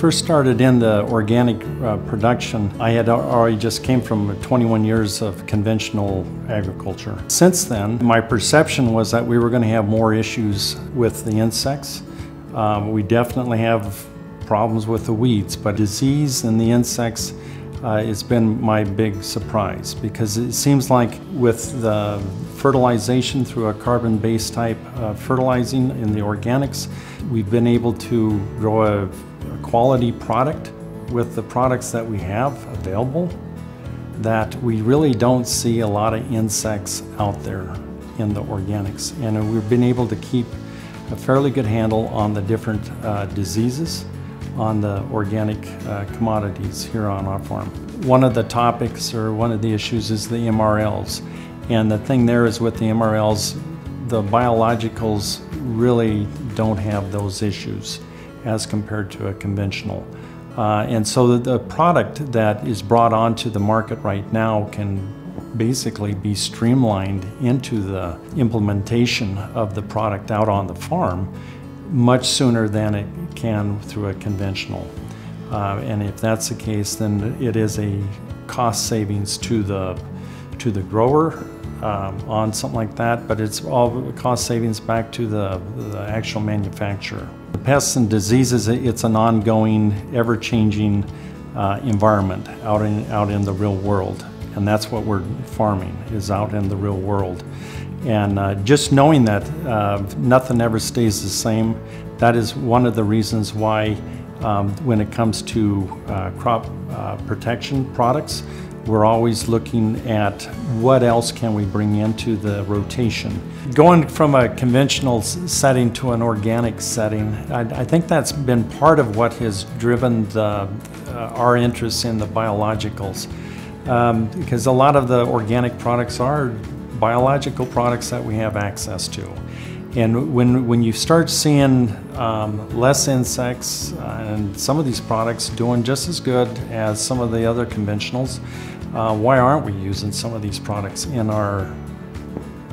first started in the organic uh, production, I had already just came from 21 years of conventional agriculture. Since then, my perception was that we were going to have more issues with the insects. Um, we definitely have problems with the weeds, but disease and the insects uh, it's been my big surprise because it seems like with the fertilization through a carbon-based type uh, fertilizing in the organics, we've been able to grow a quality product with the products that we have available that we really don't see a lot of insects out there in the organics. And we've been able to keep a fairly good handle on the different uh, diseases on the organic uh, commodities here on our farm. One of the topics or one of the issues is the MRLs. And the thing there is with the MRLs, the biologicals really don't have those issues as compared to a conventional. Uh, and so the, product that is brought onto the market right now can basically be streamlined into the implementation of the product out on the farm much sooner than it can through a conventional. Uh, and if that's the case, then it is a cost savings to the to the grower um, on something like that, but it's all cost savings back to the, the actual manufacturer. Pests and diseases, it's an ongoing, ever-changing uh, environment out in, out in the real world. And that's what we're farming, is out in the real world. And uh, just knowing that uh, nothing ever stays the same, that is one of the reasons why um, when it comes to uh, crop uh, protection products, we're always looking at what else can we bring into the rotation. Going from a conventional setting to an organic setting, I, I think that's been part of what has driven the, uh, our interest in the biologicals. Um, because a lot of the organic products are biological products that we have access to. And when, when you start seeing um, less insects uh, and some of these products doing just as good as some of the other conventionals, uh, why aren't we using some of these products in our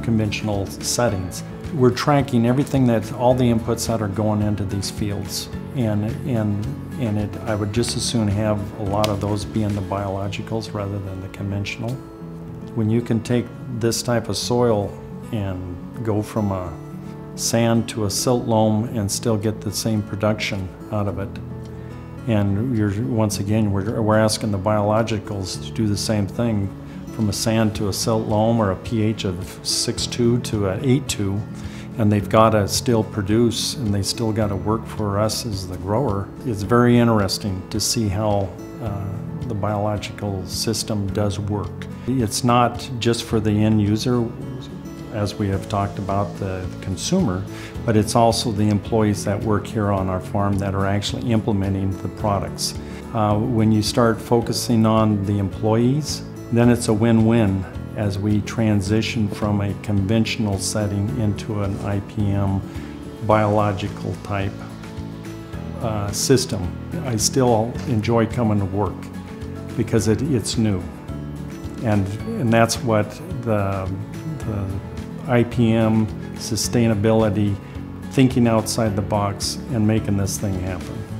conventional settings? We're tracking everything that, all the inputs that are going into these fields. And, and, and it, I would just as soon have a lot of those be in the biologicals rather than the conventional. When you can take this type of soil and go from a sand to a silt loam and still get the same production out of it. And you're, once again, we're, we're asking the biologicals to do the same thing from a sand to a silt loam or a pH of 6.2 to an 8.2 and they've got to still produce and they still got to work for us as the grower. It's very interesting to see how uh, the biological system does work. It's not just for the end user, as we have talked about the consumer, but it's also the employees that work here on our farm that are actually implementing the products. Uh, when you start focusing on the employees, then it's a win-win as we transition from a conventional setting into an IPM biological type uh, system. I still enjoy coming to work because it, it's new. And, and that's what the, the IPM sustainability, thinking outside the box and making this thing happen.